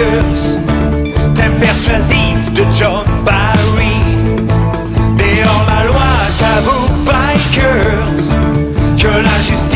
curieuse, thème persuasif de John Barry. Des hors la loi, cabot bikers, que la justice.